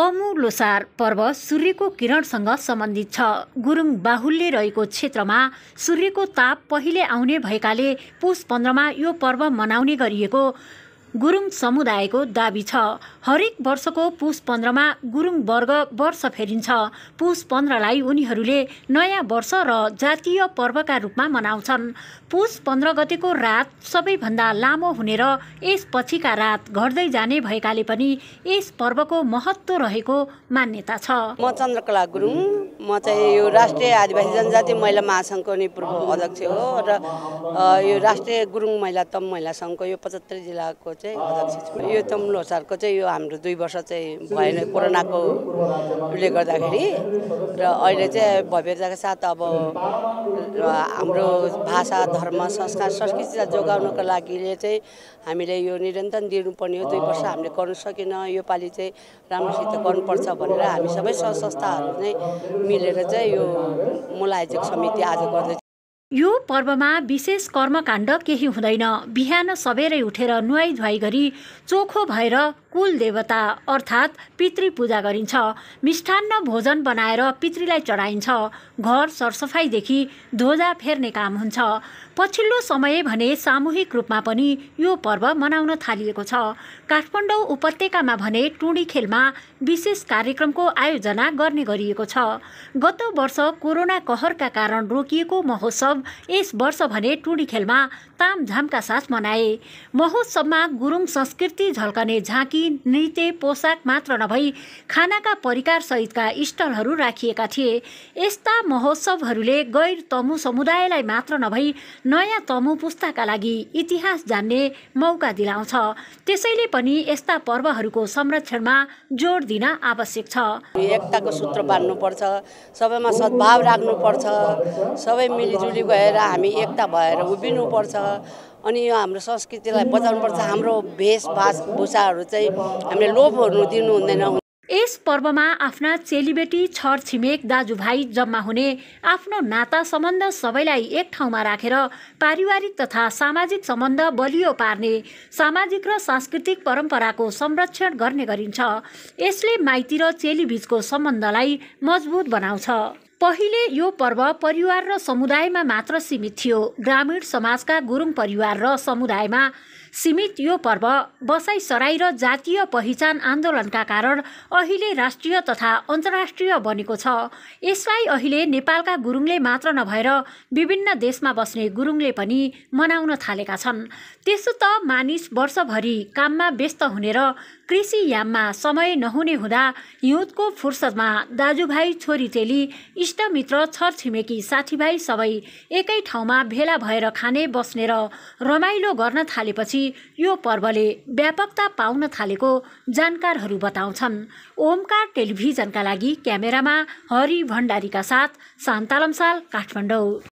तमु लोसार पर्व सूर्यको किरणसँग सम्बन्धित छ। गुरुङ बाहुल्य रहेको क्षेत्रमा सूर्यको ताप पहिले आउने भएकाले पुस पन्ध्रमा यो पर्व मनाउने गरिएको गुरुङ समुदायको दाबी छ। हरेक वर्षको पुस पन्ध्रमा गुरुङ वर्ग वर्ष फेरिन्छ। पुस पन्ध्रलाई उनीहरूले नयाँ वर्ष र जातीय पर्वका रूपमा मनाउँछन्। पुस पन्ध्र गतेको रात सबैभन्दा लामो हुने र यसपछिका रात घट्दै जाने भएकाले पनि यस पर्वको महत्त्व रहेको मान्यता छ। म चन्द्रकला गुरुङ। म चाहिँ यो राष्ट्रिय आदिवासी जनजाति महिला महासङ्घको निपूर्व अध्यक्ष हो र यो राष्ट्रिय गुरुङ महिला तम महिला सङ्घको यो पचहत्तर जिल्लाको चाहिँ अध्यक्ष छु यो तम लोसारको चाहिँ यो हाम्रो दुई वर्ष चाहिँ भएन कोरोनाको उले गर्दाखेरि। र अहिले चाहिँ भव्यताका साथ अब हाम्रो भाषा धर्म संस्कार संस्कृतिलाई जोगाउनको लागिले चाहिँ हामीले यो निरन्तर दिनुपर्ने हो। दुई वर्ष हामीले गर्नु सकेन। यो पालि चाहिँ राम्रोसित गर्नुपर्छ भनेर हामी सबै संस्थाहरू नै मिलेर चाहिँ यो मूल आयोजक समिति आज गर्दै यो पर्वमा विशेष कर्मकाण्ड केही हुँदैन। बिहान सबेरै उठेर नुहाइ धुवाइ गरी चोखो भएर कुल देवता अर्थात् पितृ पूजा गरिन्छ। मिष्ठान्न भोजन बनाएर पितृलाई चढाइन्छ। घर सरसफाइदेखि ध्वजा फेर्ने काम हुन्छ। पछिल्लो समय भने सामूहिक रूपमा पनि यो पर्व मनाउन थालिएको छ। काठमाडौँ उपत्यकामा भने टुँडी खेलमा विशेष कार्यक्रमको आयोजना गर्ने गरिएको छ। गत वर्ष कोरोना कहरका कारण रोकिएको महोत्सव यस वर्ष भने टुँडी खेलमा तामझामका साथ मनाए। महोत्सवमा गुरुङ संस्कृति झल्कने झाँकी नृत्य पोसाक मात्र नभई खानाका परिकार सहितका स्टलहरू राखिएका थिए। यस्ता महोत्सवहरूले गैर तमु समुदायलाई मात्र नभई नयाँ तमु पुस्ताका लागि इतिहास जान्ने मौका दिलाउँछ। त्यसैले पनि यस्ता पर्वहरूको संरक्षणमा जोड दिन आवश्यक छ। एकताको सूत्र बाँध्नुपर्छ सबैमा सद्भाव राख्नुपर्छ सबै मिलिजुली गएर हामी एकता भएर उभिनुपर्छ। अनि यो हाम्रो संस्कृतिलाई बचाउनुपर्छ। हाम्रो भेषभाष भूषाहरू चाहिँ हामीले लोभ हुनु दिनु हुँदैन। यस पर्वमा आफ्ना चेलीबेटी छर छिमेक दाजुभाइ जम्मा हुने आफ्नो नाता सम्बन्ध सबैलाई एक ठाउँमा राखेर पारिवारिक तथा सामाजिक सम्बन्ध बलियो पार्ने सामाजिक र सांस्कृतिक परम्पराको संरक्षण गर्ने गरिन्छ। यसले माइती र चेलीबीचको सम्बन्धलाई मजबुत बनाउँछ। पहिले यो पर्व परिवार र समुदायमा मात्र सीमित थियो। ग्रामीण समाजका गुरुङ परिवार र समुदायमा सीमित यो पर्व बसाइ सराई र जातीय पहिचान आन्दोलनका कारण अहिले राष्ट्रिय तथा अन्तर्राष्ट्रिय बनेको छ। यसलाई अहिले नेपालका गुरुङले मात्र नभएर विभिन्न देशमा बस्ने गुरुङले पनि मनाउन थालेका छन्। त्यसो त मानिस वर्षभरि काममा व्यस्त हुने र कृषि याममा समय नहुने हुँदा हिउँदको फुर्सदमा दाजुभाइ छोरीचेली इष्टमित्र छरछिमेकी साथीभाइ सबै एकै ठाउँमा भेला भएर खाने बस्ने र रमाइलो गर्न थालेपछि यो पर्वले व्यापकता पाउन थालेको जानकारहरू बताउँछन्। ओमकार टेलिभिजनका लागि क्यामेरामा हरि भण्डारीका साथ शान्तालमसाल काठमाडौँ।